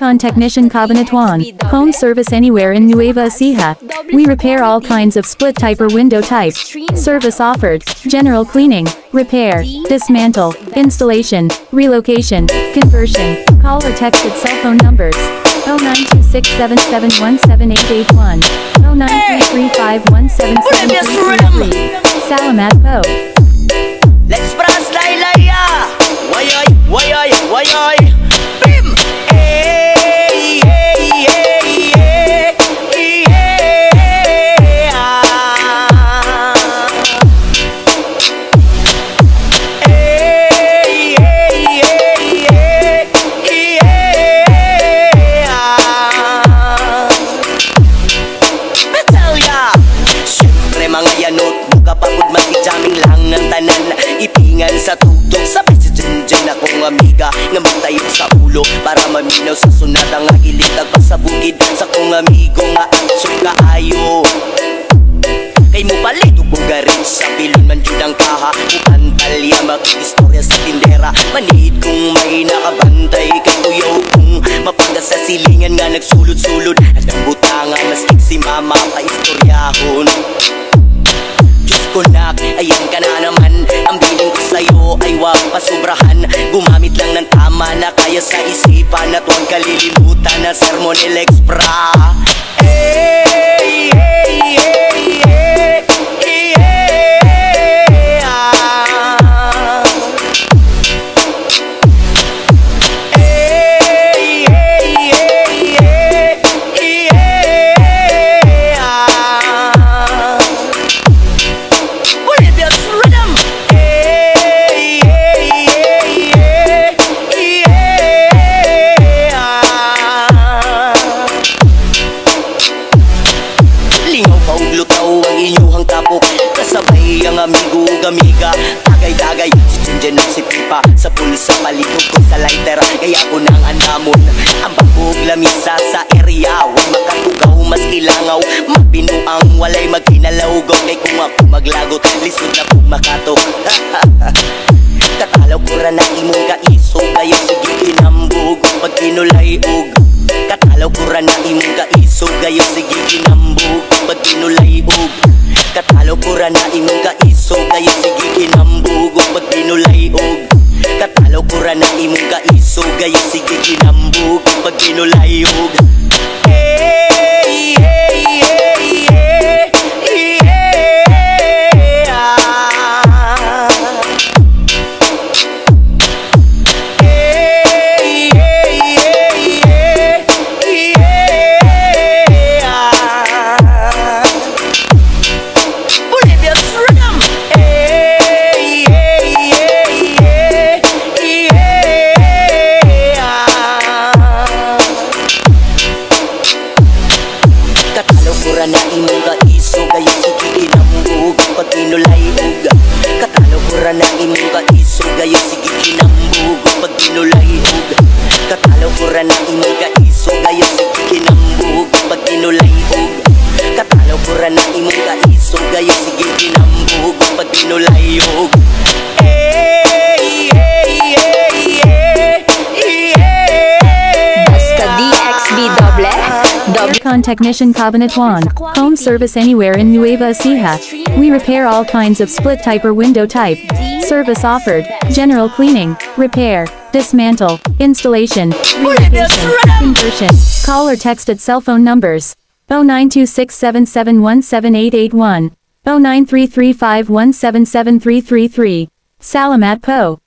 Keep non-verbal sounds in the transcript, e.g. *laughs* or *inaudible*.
Con Technician Cabanatuan. Home service anywhere in Nueva Ecija. We repair all kinds of split type or window type. Service offered. General cleaning, repair, dismantle, installation, relocation, conversion. Call or text at cell phone numbers. 092677178881. 0933517733. Salamat po. Let's laylaya Wayoy, wayoy, wayoy Bim! Sa tugtog Sabay si Junjun akong amiga. Nga magtayo sa ulo Para maminaw sa sunat Ang agilitag pa sa bukid Sa kong amigo nga aksyon kaayo Kay mo palit bugarit sa pilon man jud ang kaha. Upantalya makikistorya sa tindera. Manihid kung may nakabantay Kay tuyaw kung mapagas sa silingan nga nagsulod-sulod At ang butangan mas si mama pa istoryahon Diyos ko nak, ayan ka na pasubrahan Gumamit lang ng tama na kaya sa isipan At huwag kalilimutan na sermon Extra Lingaw pa ug lutaw ang inyuhang tapok Kasabay ang amigo ug amiga Tagay-tagay si Chinjen ug si Pipa Sa pulsa palihog ko sa lighter Kaya ko nang andamon Ang bagog lamisa sa area Huwag makatugaw mas kilangaw. Magbinuang walay magkinalawgaw Kay kung ako maglagot Lisod na kung makatok. *laughs* Katalaw ko ra na imong kaiso. Kayo sige kinambog Pag kinulay og. Katalaw ko ra na imong kaiso Gayo sige ginambog Pag kinulay og Katalaw ko ra na imong kaiso Gayo sige ginambog Pag kinulay og Katalaw ko ra na imong kaiso Gayo sige ginambog Pag kinulay Katalaw ko ra na imong kaiso Gayo sige ginambog Pag kinulay og Katalaw ko ra na imong kaiso Gayo sige ginambog Pag kinulay og Katalaw ko ra na imong kaiso Gayo sige ginambog Pag kinulay og Katalaw ko ra na imong kaiso Gayo sige ginambog Pag kinulay og doble Con Technician Cabanatuan. Home service anywhere in Nueva Ecija. We repair all kinds of split type or window type. Service offered. General cleaning, repair, dismantle, installation, conversion. Call or text at cell phone numbers 092677178881, 093351773333. Salamat po.